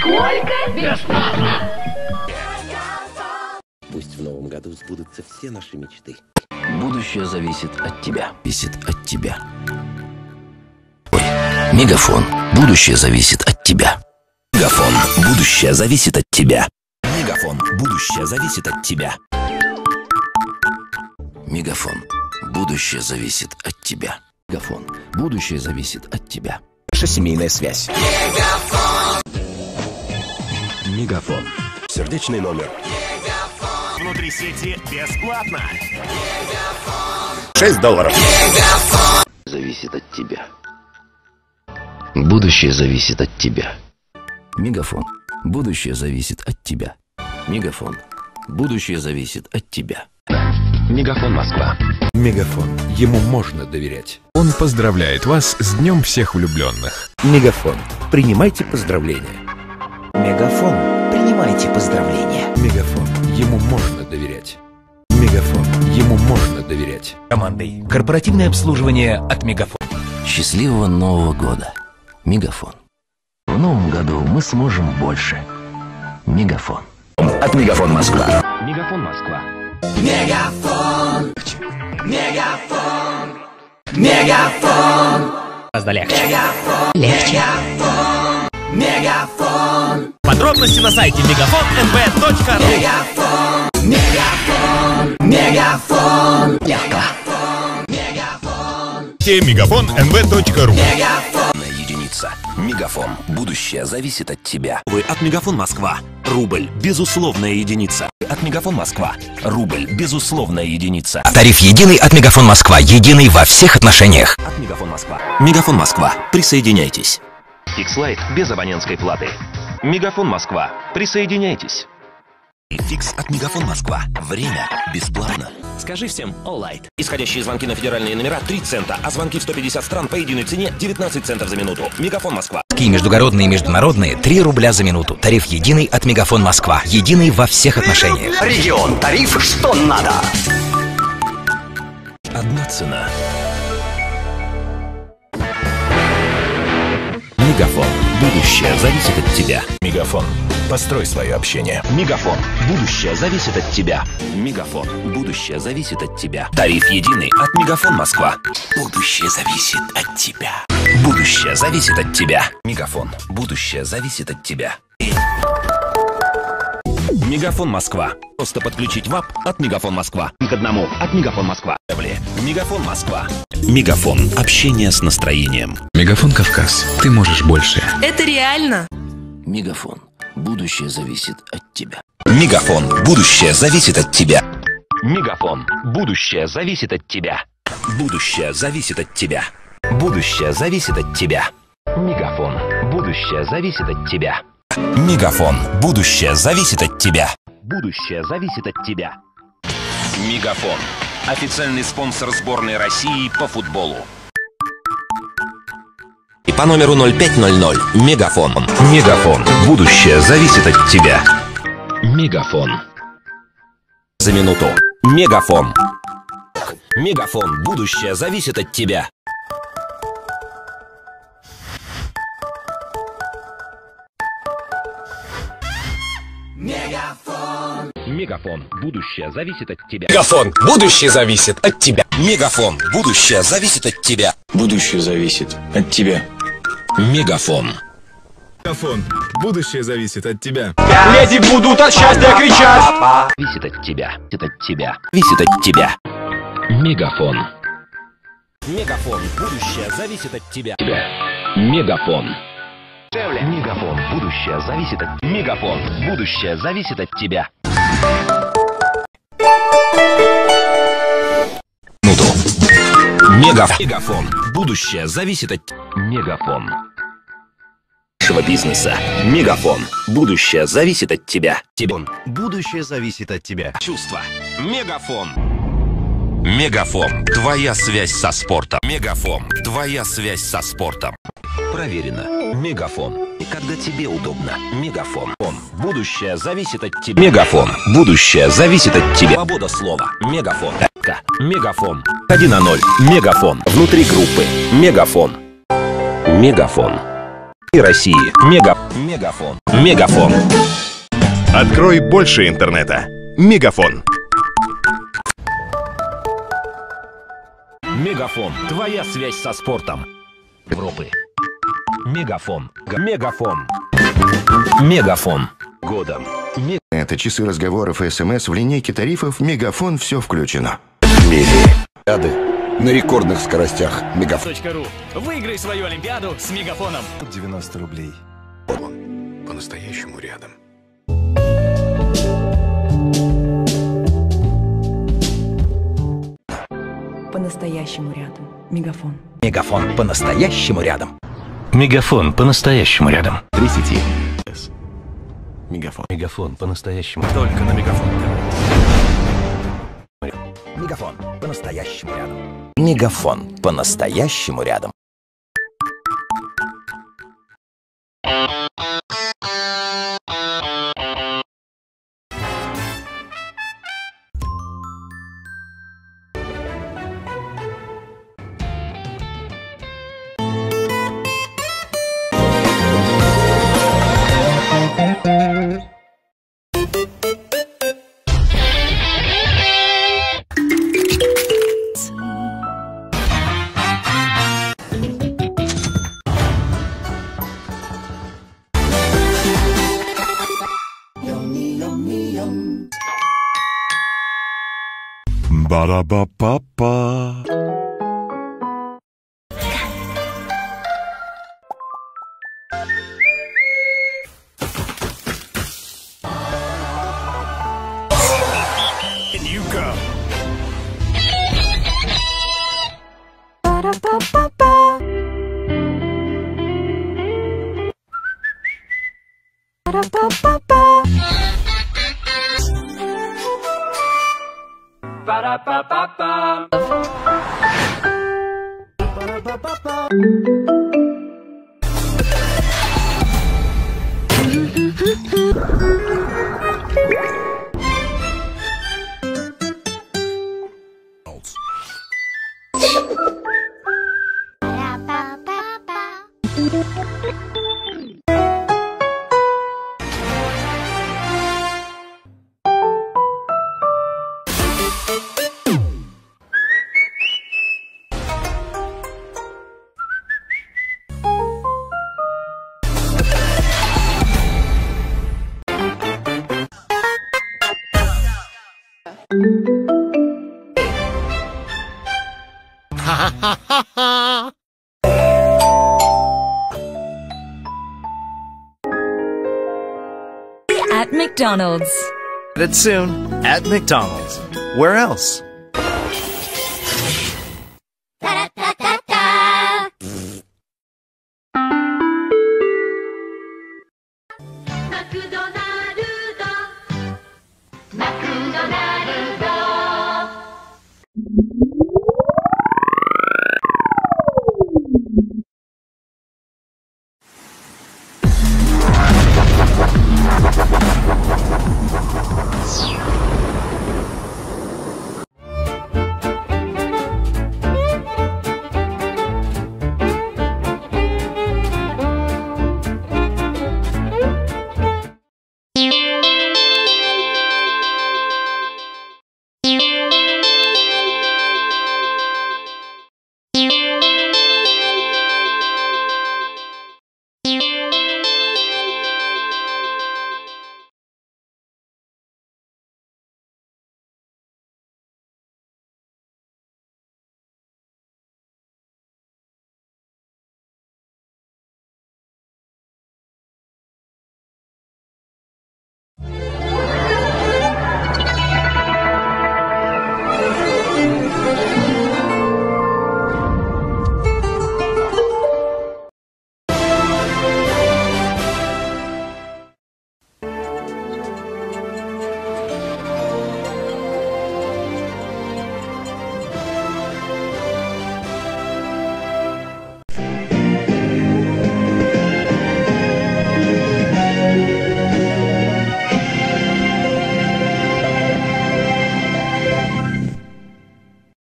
Сколько? Бесплатно! Пусть в новом году сбудутся все наши мечты. Будущее зависит от тебя. Зависит от тебя. Ой, Мегафон. Будущее зависит от тебя. Мегафон. Будущее зависит от тебя. Мегафон. Будущее зависит от тебя. Мегафон. Будущее зависит от тебя. Мегафон. Будущее зависит от тебя. Наша семейная связь. Мегафон. Сердечный номер. Внутри сети бесплатно. 6 долларов. Зависит от тебя. Будущее зависит от тебя. Мегафон. Будущее зависит от тебя. Мегафон. Будущее зависит от тебя. Мегафон Москва. Мегафон. Ему можно доверять. Он поздравляет вас с Днем всех влюбленных. Мегафон. Принимайте поздравления. Мегафон. Принимайте поздравления. Мегафон. Ему можно доверять. Мегафон. Ему можно доверять. Командой. Корпоративное обслуживание от Мегафон. Счастливого Нового года. Мегафон. В новом году мы сможем больше. Мегафон. От Мегафон Москва. Мегафон Москва. Гораздо легче. Подробности на сайте megafonmb.ru Мегафон единица. Мегафон. Будущее зависит от тебя. Вы от Мегафон Москва. Рубль. Безусловная единица. От Мегафон Москва. Рубль. Безусловная единица. Тариф единый от Мегафон Москва. Единый во всех отношениях. От Мегафон Москва. Мегафон Москва. Присоединяйтесь. Фикслайт без абонентской платы. Мегафон Москва. Присоединяйтесь. Фикс от Мегафон Москва. Время бесплатно. Скажи всем О'Лайт. Исходящие звонки на федеральные номера 3 цента, а звонки в 150 стран по единой цене 19 центов за минуту. Мегафон Москва. Такие междугородные и международные 3 рубля за минуту. Тариф единый от Мегафон Москва. Единый во всех отношениях. Регион. Тариф что надо. Одна цена. Мегафон. Будущее зависит от тебя. Мегафон. Построй свое общение. Мегафон. Будущее зависит от тебя. Мегафон. Будущее зависит от тебя. Тариф единый от Мегафон Москва. Будущее зависит от тебя. Будущее зависит от тебя. Мегафон. Будущее зависит от тебя. Мегафон Москва. Просто подключить ВАП от Мегафон Москва. К одному от Мегафон Москва. Мегафон Москва. Мегафон. Общение с настроением. Мегафон Кавказ. Ты можешь больше. Это реально? Мегафон. Будущее зависит от тебя. Мегафон. Будущее зависит от тебя. Мегафон. Будущее зависит от тебя. Будущее зависит от тебя. Будущее зависит от тебя. Мегафон. Будущее зависит от тебя. Мегафон. Будущее зависит от тебя. Будущее зависит от тебя. Мегафон. Официальный спонсор сборной России по футболу. И по номеру 0500. Мегафон. Мегафон. Будущее зависит от тебя. Мегафон. За минуту. Мегафон. Мегафон. Будущее зависит от тебя. Мегафон. Будущее зависит от тебя. Мегафон. Будущее зависит от тебя. Мегафон. Будущее зависит от тебя. Будущее зависит от тебя. Мегафон. Мегафон. Будущее зависит от тебя. Зависит от тебя. Это от тебя. Зависит от тебя. Мегафон. Мегафон. Будущее зависит от тебя. Мегафон. Мегафон. Будущее зависит от... Мегафон. Будущее зависит от тебя. Минуту. Мегафон. Мегафон. Будущее зависит от... Мегафон. Нашего бизнеса. Мегафон. Будущее зависит от тебя. Тебе. Будущее зависит от тебя. Чувство. Мегафон. Мегафон. Твоя связь со спортом. Мегафон. Твоя связь со спортом. Проверено. Мегафон. Когда тебе удобно. Мегафон. Он. Будущее зависит от тебя. Мегафон. Будущее зависит от тебя. Свобода слова. Мегафон. К. Мегафон. 1 на 0. Мегафон. Внутри группы. Мегафон. Мегафон. И России. Мега... Мегафон. Мегафон. Открой больше интернета. Мегафон. Мегафон. Твоя связь со спортом. Европы. Мегафон. Мегафон. Мегафон. Годом. Это часы разговоров и СМС в линейке тарифов «Мегафон» все включено. Ряды на рекордных скоростях. Мегафон. .ру. Выиграй свою Олимпиаду с Мегафоном. 90 рублей. По-настоящему рядом. По-настоящему рядом. Мегафон. Мегафон по-настоящему рядом. Мегафон по-настоящему рядом. Три сети. Мегафон. Мегафон по-настоящему. Только на Мегафон. Мегафон по-настоящему рядом. Мегафон по-настоящему рядом. Ba-da-ba-ba-ba. Ba-da-ba-ba-ba. Ha ha ha ha! At McDonald's. It's soon at McDonald's. Where else?